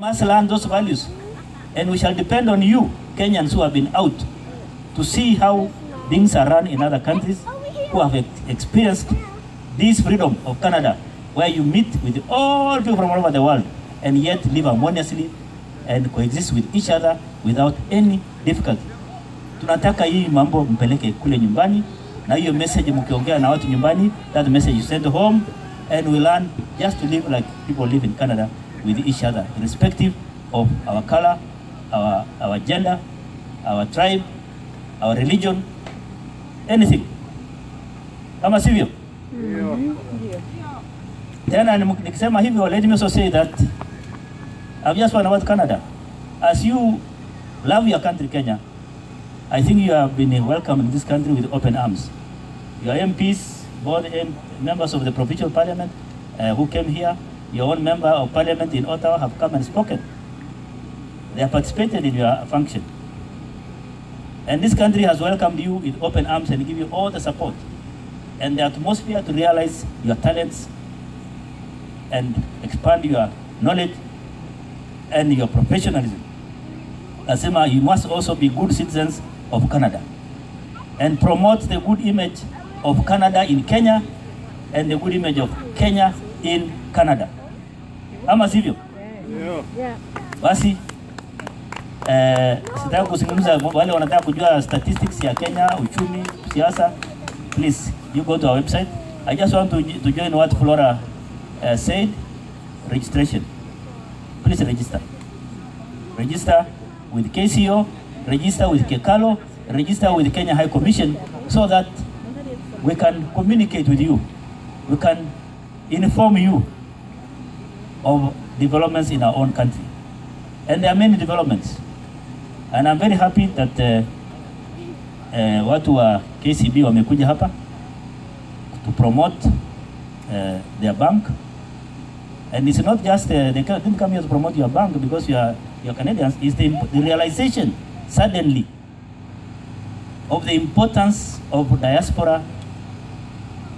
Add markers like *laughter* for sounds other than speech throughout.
must learn those values. And we shall depend on you, Kenyans who have been out, to see how things are run in other countries who have ex- experienced this freedom of Canada, where you meet with all people from all over the world and yet live harmoniously and coexist with each other without any difficulty. Tunataka hii mambo mpeleke kule nyumbani, na hiyo message mkiongea na watu nyumbani, that message you send home and we learn just to live like people live in Canada with each other, irrespective of our color, our, our gender, our tribe, our religion, anything. Kama sivyo? Tena ni- nikisema hivyo, let me also say that I've just found about Canada. As you love your country, Kenya, I think you have been welcomed in this country with open arms. Your MPs, both members of the provincial parliament uh, who came here, your own member of parliament in Ottawa have come and spoken. They have participated in your function. And this country has welcomed you with open arms and give you all the support and the atmosphere to realize your talents and expand your knowledge and your professionalism. Asema, you must also be good citizens of Canada and promote the good image of Canada in Kenya and the good image of Kenya in Canada. Ama sivyo? Basi eh, sitaki kuzungumza wale wanataka kujua statistics ya Kenya, uchumi, siasa. Please, you go to our website. I just want to, to join what Flora uh, said, registration. Please register. Register with KCO, register with Kekalo, register with Kenya High Commission so that we can communicate with you. We can inform you of developments in our own country. And there are many developments. And I'm very happy that uh, uh, watu wa KCB wamekuja hapa to promote uh, their bank. And it's not just, uh, they didn't come here to promote your bank because you are, you are Canadians, it's the, the realization suddenly of the importance of diaspora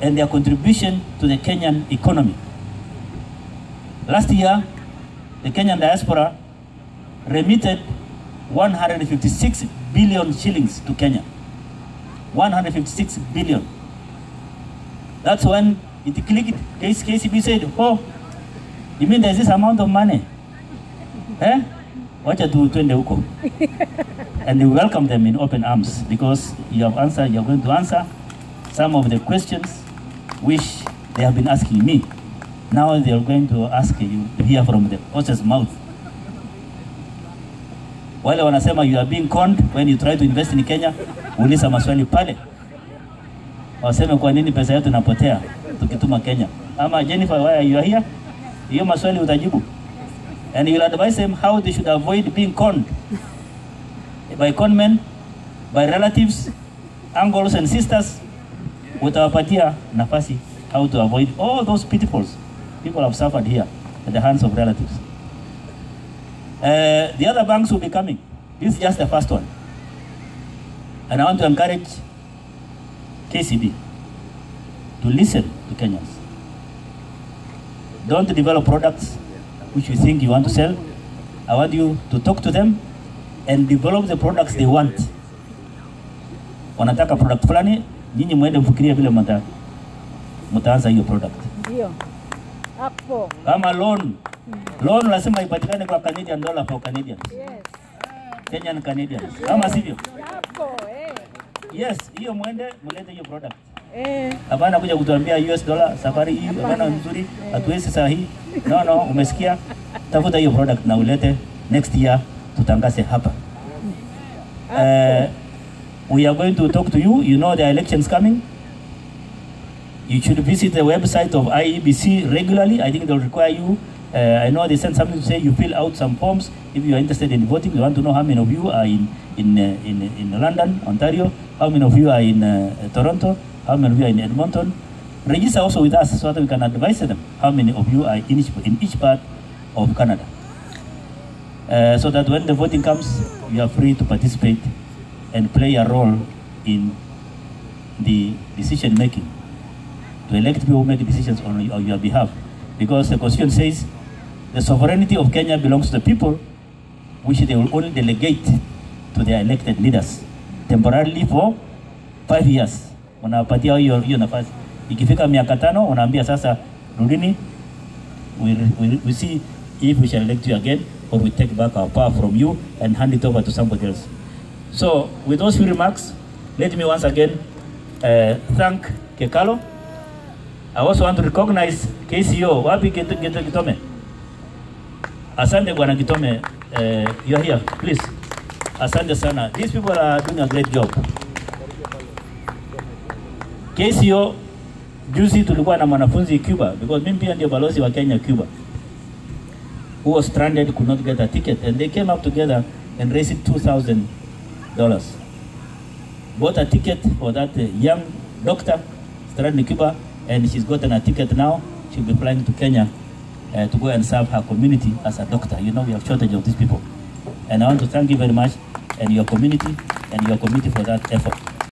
and their contribution to the Kenyan economy. Last year, the Kenyan diaspora remitted 156 billion shillings to Kenya. 156 billion. That's when it clicked. KC- KCB said, oh, you mean there's this amount of money? Eh? Wacha tu twende huko. *laughs* And we welcome them in open arms because you have answered, you're going to answer some of the questions which they have been asking me. Now they are going to ask you hear from the horse's mouth. Wale wanasema you are being conned when you try to invest in Kenya, uliza maswali pale, waseme kwa nini pesa yetu inapotea tukituma Kenya. Ama Jennifer, why you here? Hiyo maswali utajibu, and you advise them how they should avoid being conned by conmen, by relatives, uncles and sisters. Utawapatia nafasi how to avoid all those pitfalls people have suffered here at the hands of relatives. Uh, the other banks will be coming. This is just the first one. And I want to encourage KCB to listen to Kenyans. Don't develop products which you think you want to sell. I want you to talk to them and develop the products they want. Wanataka product fulani, nyinyi mwende mfikirie vile mtaanza hiyo product. Ndio. Hapo. Kama loan, loan lazima ipatikane kwa Canadian dollar for Canadians. Yes. Kenyan Canadians. Kama sivyo? Hapo, eh. Yes, hiyo mwende mlete hiyo product. Eh. Hapana kuja kutuambia US dollar safari hii hapana nzuri, hatuwezi saa hii. No, no, umesikia? Tafuta hiyo product na ulete next year tutangaze hapa. Uh, we are going to talk to you. You know the elections coming. You should visit the website of IEBC regularly. I think they'll require you. Uh, I know they sent something to say you fill out some forms if you are interested in voting. They want to know how many of you are in in uh, in, in London, Ontario. How many of you are in uh, Toronto? How many of you are in Edmonton? Register also with us so that we can advise them how many of you are in each in each part of Canada. Uh, so that when the voting comes, you are free to participate and play a role in the decision making to elect people who make decisions on your, behalf. Because the Constitution says the sovereignty of Kenya belongs to the people, which they will only delegate to their elected leaders temporarily for five years. Unawapatia hiyo hiyo nafasi. Ikifika miaka tano, unaambia sasa, rudini, we, we, we see if we shall elect you again or we take back our power from you and hand it over to somebody else. So, with those few remarks, let me once again uh, thank KECALO. I also want to recognize KCO. Wapi Gito- Gito- Gitome? Asante Bwana Gitome. Uh, you are here, please. Asante sana. These people are doing a great job. KCO, juzi tulikuwa na mwanafunzi Cuba because mimi pia ndio balozi wa Kenya Cuba who was stranded could not get a ticket and they came up together and raised $2,000 bought a ticket for that young doctor stranded in Cuba and she's gotten a ticket now. She'll be flying to Kenya uh, to go and serve her community as a doctor. You know we have shortage of these people. And I want to thank you very much and your community and your committee for that effort